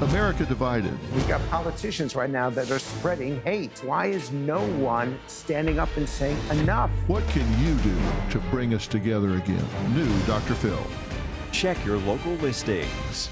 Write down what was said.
America Divided. We've got politicians right now that are spreading hate. Why is no one standing up and saying enough? What can you do to bring us together again? New Dr. Phil. Check your local listings.